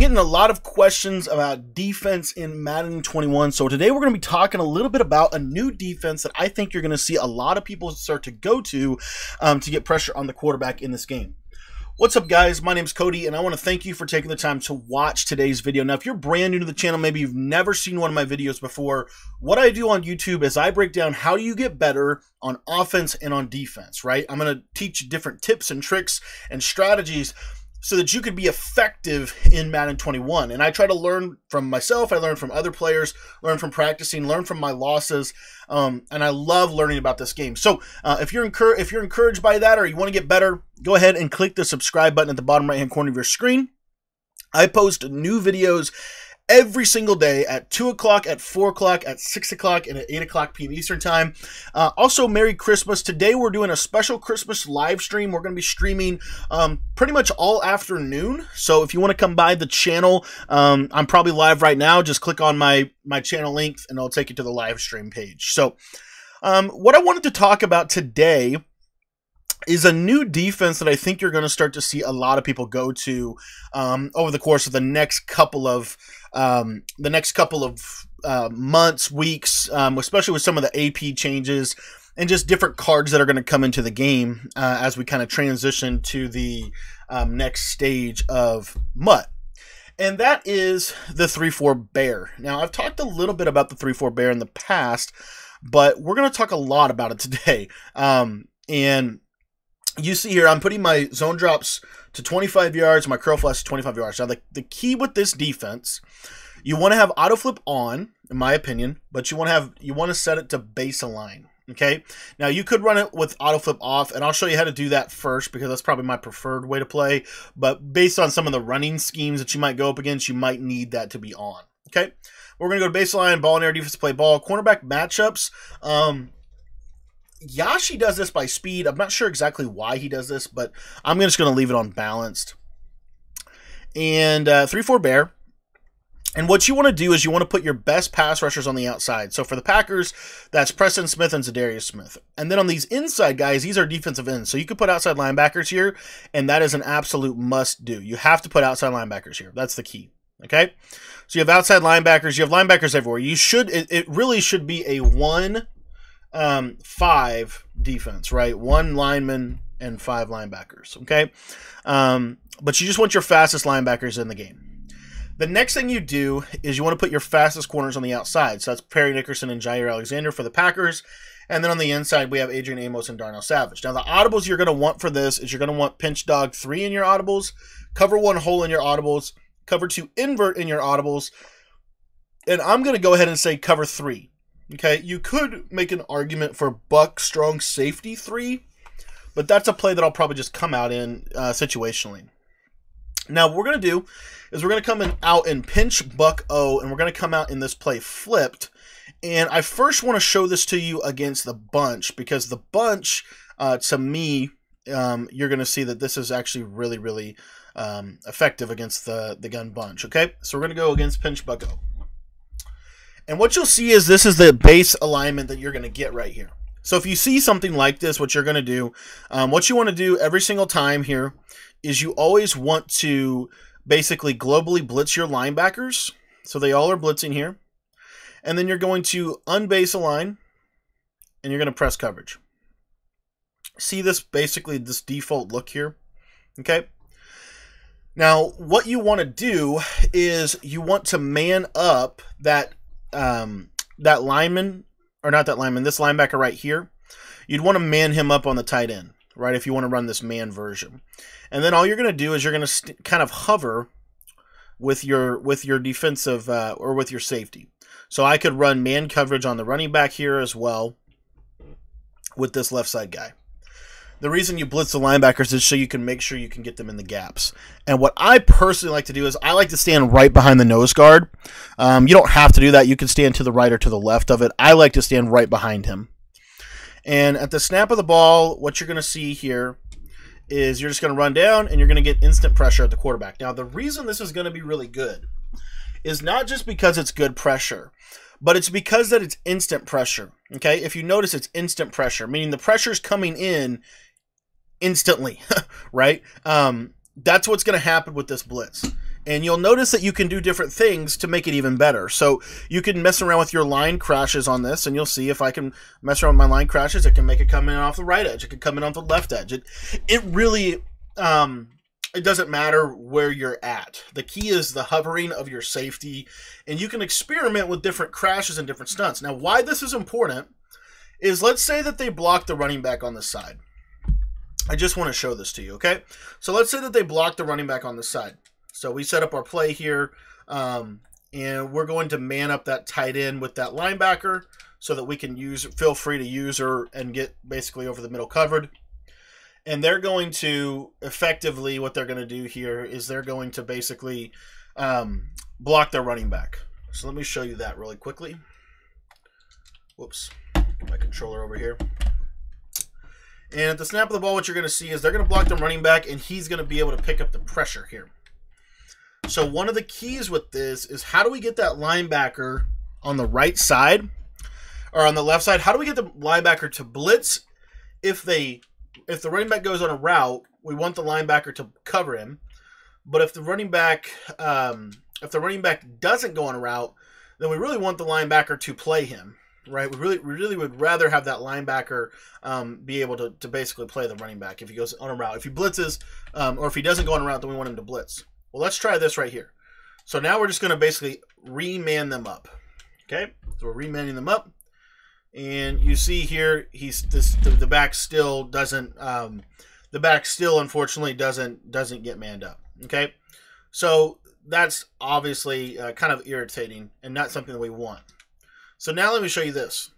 getting a lot of questions about defense in Madden 21. So today we're going to be talking a little bit about a new defense that I think you're going to see a lot of people start to go to um, to get pressure on the quarterback in this game. What's up guys, my name is Cody and I want to thank you for taking the time to watch today's video. Now if you're brand new to the channel, maybe you've never seen one of my videos before, what I do on YouTube is I break down how do you get better on offense and on defense, right? I'm going to teach you different tips and tricks and strategies so that you could be effective in Madden 21. And I try to learn from myself, I learn from other players, learn from practicing, learn from my losses, um, and I love learning about this game. So uh, if you're if you're encouraged by that or you want to get better, go ahead and click the subscribe button at the bottom right hand corner of your screen. I post new videos every single day at 2 o'clock, at 4 o'clock, at 6 o'clock, and at 8 o'clock p.m. Eastern Time. Uh, also, Merry Christmas. Today we're doing a special Christmas live stream. We're going to be streaming um, pretty much all afternoon. So if you want to come by the channel, um, I'm probably live right now. Just click on my, my channel link and it'll take you to the live stream page. So um, what I wanted to talk about today is a new defense that I think you're going to start to see a lot of people go to um, over the course of the next couple of um, the next couple of uh, months, weeks, um, especially with some of the AP changes and just different cards that are going to come into the game uh, as we kind of transition to the um, next stage of MUT. And that is the 3 4 bear. Now, I've talked a little bit about the 3 4 bear in the past, but we're going to talk a lot about it today. Um, and you see here, I'm putting my zone drops to 25 yards, my curl flash to 25 yards. Now, the, the key with this defense, you want to have auto flip on, in my opinion, but you want to have you want to set it to base align. Okay. Now you could run it with auto flip off, and I'll show you how to do that first because that's probably my preferred way to play. But based on some of the running schemes that you might go up against, you might need that to be on. Okay. We're gonna go to base align, ball and air defense, play ball, cornerback matchups. Um, Yashi does this by speed. I'm not sure exactly why he does this, but I'm just going to leave it on balanced. And uh, 3-4 bear. And what you want to do is you want to put your best pass rushers on the outside. So for the Packers, that's Preston Smith and Za'Darius Smith. And then on these inside guys, these are defensive ends. So you could put outside linebackers here, and that is an absolute must do. You have to put outside linebackers here. That's the key. Okay? So you have outside linebackers. You have linebackers everywhere. You should, it, it really should be a one um, five defense, right? One lineman and five linebackers. Okay, um, but you just want your fastest linebackers in the game. The next thing you do is you want to put your fastest corners on the outside. So that's Parry Nickerson and Jaire Alexander for the Packers. And then on the inside, we have Adrian Amos and Darnell Savage. Now, the audibles you're going to want for this is you're going to want pinch dog three in your audibles, cover one hole in your audibles, cover two invert in your audibles. And I'm going to go ahead and say cover three. Okay, you could make an argument for Buck Strong Safety 3, but that's a play that I'll probably just come out in uh, situationally. Now, what we're going to do is we're going to come in, out and pinch Buck O, and we're going to come out in this play flipped. And I first want to show this to you against the bunch, because the bunch, uh, to me, um, you're going to see that this is actually really, really um, effective against the, the gun bunch. Okay, so we're going to go against pinch Buck O. And what you'll see is this is the base alignment that you're going to get right here. So if you see something like this, what you're going to do, um, what you want to do every single time here is you always want to basically globally blitz your linebackers. So they all are blitzing here. And then you're going to unbase align and you're going to press coverage. See this basically this default look here? Okay. Now, what you want to do is you want to man up that um, that lineman, or not that lineman, this linebacker right here, you'd want to man him up on the tight end, right? If you want to run this man version, and then all you're going to do is you're going to kind of hover with your with your defensive uh, or with your safety. So I could run man coverage on the running back here as well with this left side guy. The reason you blitz the linebackers is so you can make sure you can get them in the gaps. And what I personally like to do is I like to stand right behind the nose guard. Um, you don't have to do that. You can stand to the right or to the left of it. I like to stand right behind him. And at the snap of the ball, what you're going to see here is you're just going to run down and you're going to get instant pressure at the quarterback. Now, the reason this is going to be really good is not just because it's good pressure, but it's because that it's instant pressure. Okay, if you notice, it's instant pressure, meaning the pressure is coming in instantly, right? Um, that's what's going to happen with this blitz. And you'll notice that you can do different things to make it even better. So you can mess around with your line crashes on this, and you'll see if I can mess around with my line crashes, it can make it come in off the right edge. It can come in off the left edge. It, it really, um, it doesn't matter where you're at. The key is the hovering of your safety, and you can experiment with different crashes and different stunts. Now, why this is important is let's say that they block the running back on the side. I just want to show this to you, okay? So let's say that they block the running back on the side. So we set up our play here, um, and we're going to man up that tight end with that linebacker so that we can use, feel free to use her and get basically over the middle covered. And they're going to effectively, what they're going to do here is they're going to basically um, block their running back. So let me show you that really quickly. Whoops, my controller over here. And at the snap of the ball, what you're going to see is they're going to block the running back, and he's going to be able to pick up the pressure here. So one of the keys with this is how do we get that linebacker on the right side or on the left side? How do we get the linebacker to blitz if they if the running back goes on a route? We want the linebacker to cover him, but if the running back um, if the running back doesn't go on a route, then we really want the linebacker to play him right? We really, we really would rather have that linebacker um, be able to, to basically play the running back if he goes on a route. If he blitzes, um, or if he doesn't go on a route, then we want him to blitz. Well, let's try this right here. So now we're just going to basically reman them up. Okay, so we're remanning them up, and you see here he's this the, the back still doesn't um, the back still unfortunately doesn't doesn't get manned up. Okay, so that's obviously uh, kind of irritating and not something that we want. So now let me show you this.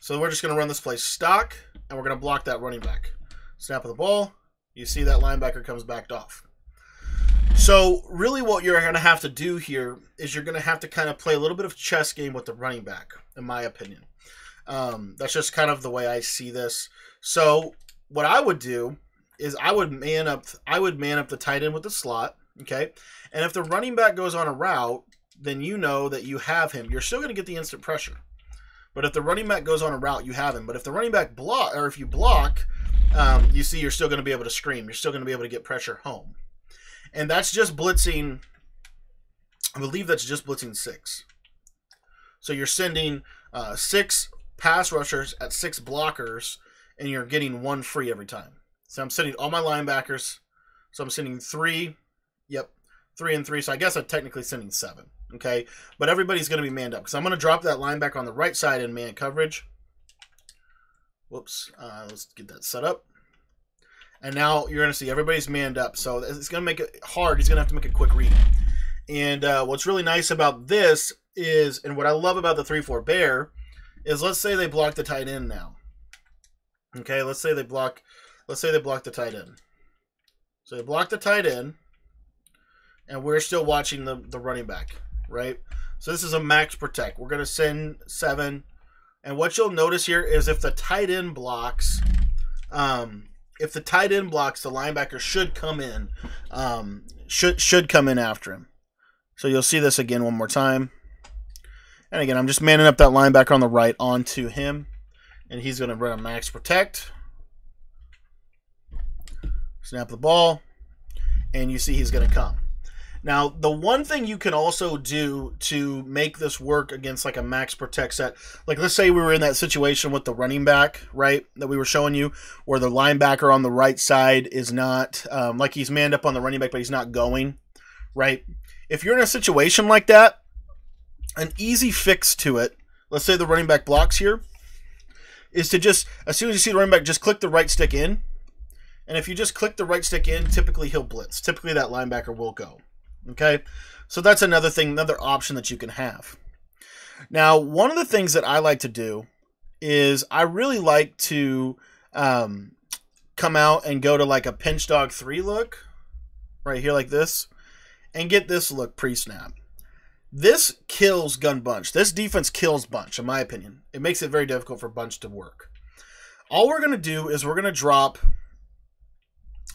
So we're just going to run this play stock, and we're going to block that running back. Snap of the ball. You see that linebacker comes backed off. So really what you're going to have to do here is you're going to have to kind of play a little bit of chess game with the running back, in my opinion. Um, that's just kind of the way I see this. So what I would do is I would man up I would man up the tight end with the slot, okay? And if the running back goes on a route, then you know that you have him. You're still going to get the instant pressure. But if the running back goes on a route, you have him. But if the running back block, or if you block, um, you see you're still going to be able to scream. You're still going to be able to get pressure home. And that's just blitzing, I believe that's just blitzing six. So you're sending uh, six pass rushers at six blockers, and you're getting one free every time. So I'm sending all my linebackers. So I'm sending three, yep, three and three. So I guess I'm technically sending seven. Okay, but everybody's going to be manned up because I'm going to drop that linebacker on the right side in man coverage. Whoops. Uh, let's get that set up. And now you're going to see everybody's manned up. So it's going to make it hard. He's going to have to make a quick read. And uh, what's really nice about this is, and what I love about the 3-4 bear, is let's say they block the tight end now. Okay, let's say they block, let's say they block the tight end. So they block the tight end, and we're still watching the, the running back right? So this is a max protect. We're going to send seven. And what you'll notice here is if the tight end blocks, um, if the tight end blocks, the linebacker should come in, um, should should come in after him. So you'll see this again one more time. And again, I'm just manning up that linebacker on the right onto him. And he's going to run a max protect. Snap the ball. And you see he's going to come. Now, the one thing you can also do to make this work against like a max protect set, like let's say we were in that situation with the running back, right, that we were showing you, where the linebacker on the right side is not, um, like he's manned up on the running back, but he's not going, right? If you're in a situation like that, an easy fix to it, let's say the running back blocks here, is to just, as soon as you see the running back, just click the right stick in. And if you just click the right stick in, typically he'll blitz. Typically that linebacker will go. Okay, so that's another thing, another option that you can have. Now, one of the things that I like to do is I really like to um, come out and go to like a pinch dog three look right here, like this, and get this look pre snap. This kills gun bunch. This defense kills bunch, in my opinion. It makes it very difficult for bunch to work. All we're going to do is we're going to drop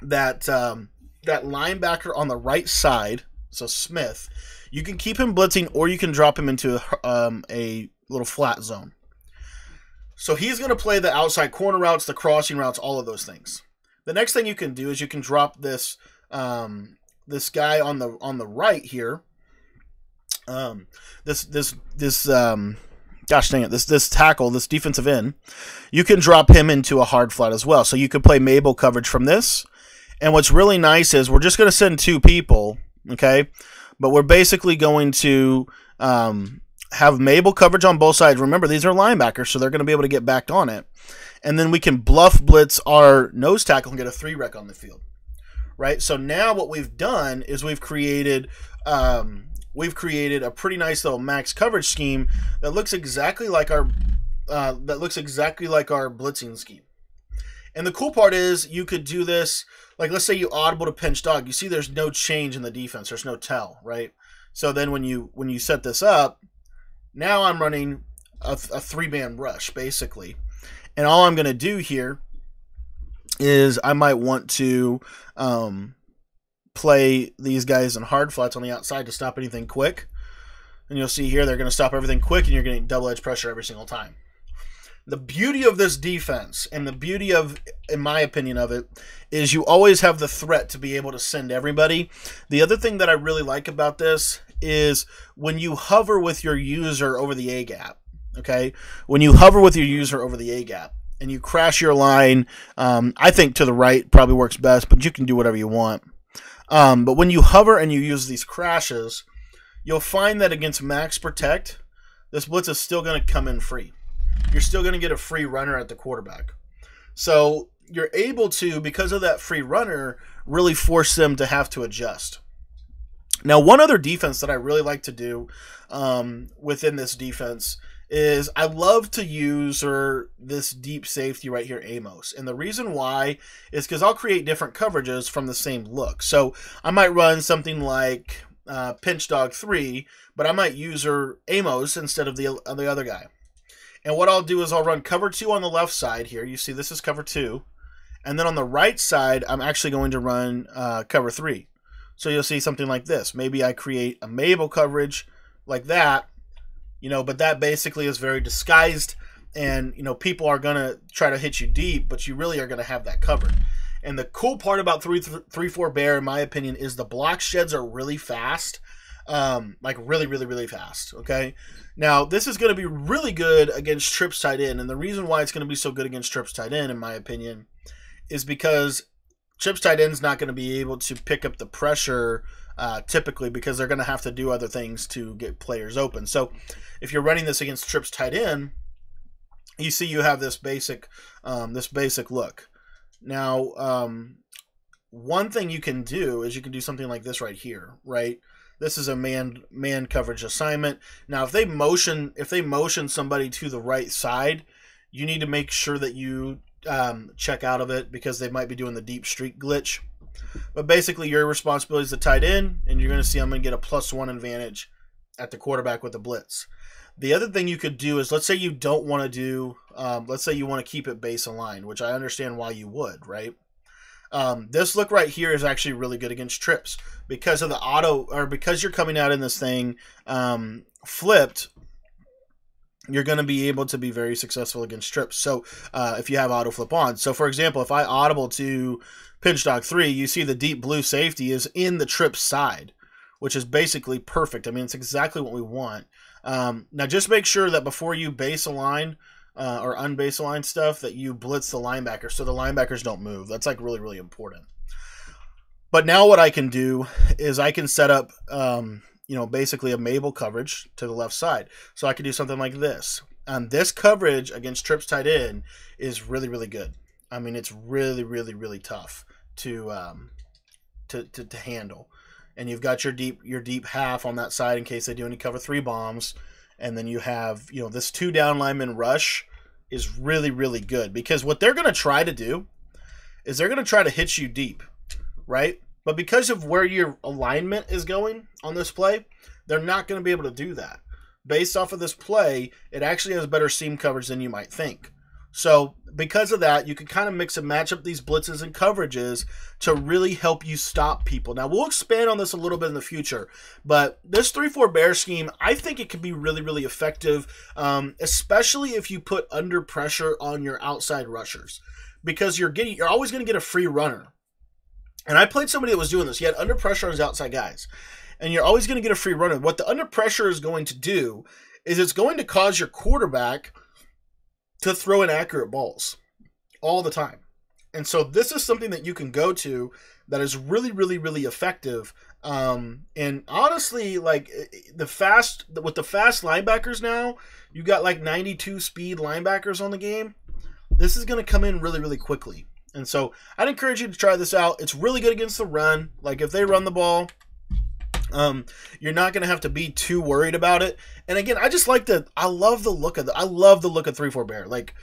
that um, that linebacker on the right side so Smith, you can keep him blitzing or you can drop him into a, um, a little flat zone. So he's going to play the outside corner routes, the crossing routes, all of those things. The next thing you can do is you can drop this um, this guy on the on the right here, um, this this this um, gosh dang it, this this tackle, this defensive end, you can drop him into a hard flat as well. So you could play Mable coverage from this. And what's really nice is we're just going to send two people, okay? But we're basically going to um, have Mable coverage on both sides. Remember, these are linebackers, so they're going to be able to get backed on it. And then we can bluff blitz our nose tackle and get a three rec on the field, right? So now what we've done is we've created um, we've created a pretty nice little max coverage scheme that looks exactly like our uh, that looks exactly like our blitzing scheme. And the cool part is you could do this like let's say you audible to pinch dog. You see there's no change in the defense. There's no tell, right? So then when you when you set this up, now I'm running a, a three man rush basically, and all I'm going to do here is I might want to um, play these guys in hard flats on the outside to stop anything quick. And you'll see here they're going to stop everything quick, and you're getting double edge pressure every single time. The beauty of this defense, and the beauty of, in my opinion, of it, is you always have the threat to be able to send everybody. The other thing that I really like about this is when you hover with your user over the A gap. Okay, when you hover with your user over the A gap and you crash your line, um, I think to the right probably works best, but you can do whatever you want. Um, but when you hover and you use these crashes, you'll find that against max protect, this blitz is still going to come in free. You're still going to get a free runner at the quarterback. So you're able to, because of that free runner, really force them to have to adjust. Now, one other defense that I really like to do um, within this defense is I love to use or this deep safety right here, Amos. And the reason why is because I'll create different coverages from the same look. So I might run something like uh, Pinch Dog 3, but I might use her Amos instead of the, uh, the other guy. And what I'll do is I'll run cover 2 on the left side here. You see this is cover 2. And then on the right side, I'm actually going to run uh, cover 3. So you'll see something like this. Maybe I create a Mable coverage like that, you know, but that basically is very disguised and, you know, people are going to try to hit you deep, but you really are going to have that covered. And the cool part about 3 3 4 bear in my opinion is the block sheds are really fast. Um, like really, really, really fast. Okay. Now this is going to be really good against trips tight end, and the reason why it's going to be so good against trips tight end, in my opinion, is because trips tight end's not going to be able to pick up the pressure uh, typically because they're going to have to do other things to get players open. So if you're running this against trips tight end, you see you have this basic um, this basic look. Now, um, one thing you can do is you can do something like this right here, right? This is a man man coverage assignment. Now, if they motion if they motion somebody to the right side, you need to make sure that you um, check out of it because they might be doing the deep streak glitch. But basically, your responsibility is to tight end, and you're going to see I'm going to get a plus one advantage at the quarterback with the blitz. The other thing you could do is let's say you don't want to do, um, let's say you want to keep it base aligned, which I understand why you would, right? Um, this look right here is actually really good against trips because of the auto, or because you're coming out in this thing um, flipped you're going to be able to be very successful against trips. So uh, if you have auto flip on, so for example, if I audible to pinch dog three, you see the deep blue safety is in the trip side, which is basically perfect. I mean, it's exactly what we want. Um, now just make sure that before you base align uh, or unbase align stuff, that you blitz the linebacker so the linebackers don't move. That's like really really important. But now what I can do is I can set up. Um, you know, basically a Mable coverage to the left side. So I could do something like this. And this coverage against trips tight end is really, really good. I mean, it's really, really, really tough to um, to, to, to handle. And you've got your deep your deep half on that side in case they do any cover three bombs. And then you have, you know, this two down lineman rush is really, really good because what they're going to try to do is they're going to try to hit you deep, right? But because of where your alignment is going on this play, they're not going to be able to do that. Based off of this play, it actually has better seam coverage than you might think. So, because of that, you can kind of mix and match up these blitzes and coverages to really help you stop people. Now, we'll expand on this a little bit in the future, but this 3 4 bear scheme, I think it can be really, really effective, um, especially if you put under pressure on your outside rushers because you're getting, you're always going to get a free runner And I played somebody that was doing this. He had under pressure on his outside guys. And you're always going to get a free runner. What the under pressure is going to do is it's going to cause your quarterback to throw inaccurate balls all the time. And so this is something that you can go to that is really, really, really effective. Um, and honestly, like the fast with the fast linebackers now, you got like 92 speed linebackers on the game. This is going to come in really, really quickly. And so I'd encourage you to try this out. It's really good against the run. Like if they run the ball, um, you're not to have to be too worried about it. And again, I just like the, I love the look of the, I love the look of 3-4 Bear. Like,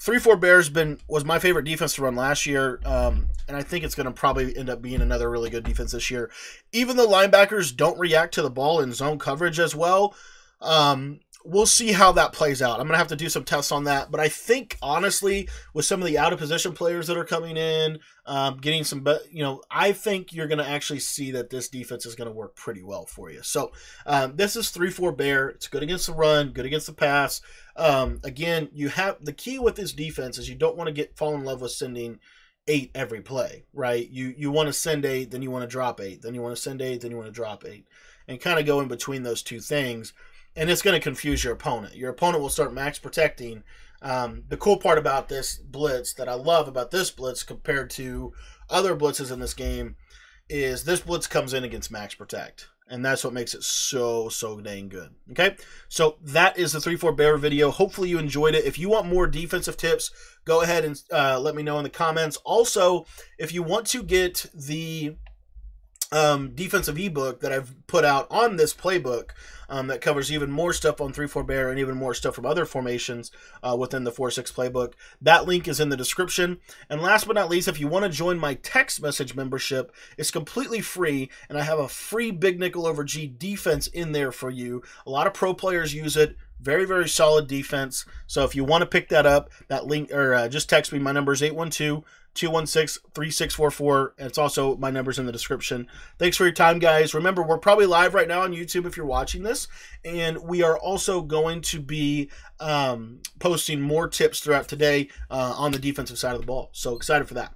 3-4 Bears been was my favorite defense to run last year, um, and I think it's to probably end up being another really good defense this year. Even though linebackers don't react to the ball in zone coverage as well, um, we'll see how that plays out. I'm gonna have to do some tests on that, but I think honestly, with some of the out of position players that are coming in, um, getting some, but you know, I think you're gonna actually see that this defense is gonna work pretty well for you. So um, this is three four bear. It's good against the run, good against the pass. Um, again, you have the key with this defense is you don't want to get fall in love with sending eight every play, right? You you want to send eight, then you want to drop eight, then you want to send eight, then you want to drop eight, and kind of go in between those two things and it's going to confuse your opponent. Your opponent will start max protecting. Um, the cool part about this blitz that I love about this blitz compared to other blitzes in this game is this blitz comes in against max protect. And that's what makes it so, so dang good. Okay? So that is the 3-4 Bear video. Hopefully you enjoyed it. If you want more defensive tips, go ahead and uh, let me know in the comments. Also, if you want to get the um, defensive ebook that I've put out on this playbook um, that covers even more stuff on 3-4 Bear and even more stuff from other formations uh, within the 4-6 playbook. That link is in the description. And last but not least, if you want to join my text message membership, it's completely free, and I have a free Big Nickel over G defense in there for you. A lot of pro players use it. Very, very solid defense. So if you want to pick that up, that link, or uh, just text me. My number is 812 216 3644. It's also my number's in the description. Thanks for your time, guys. Remember, we're probably live right now on YouTube if you're watching this. And we are also going to be um, posting more tips throughout today uh, on the defensive side of the ball. So excited for that.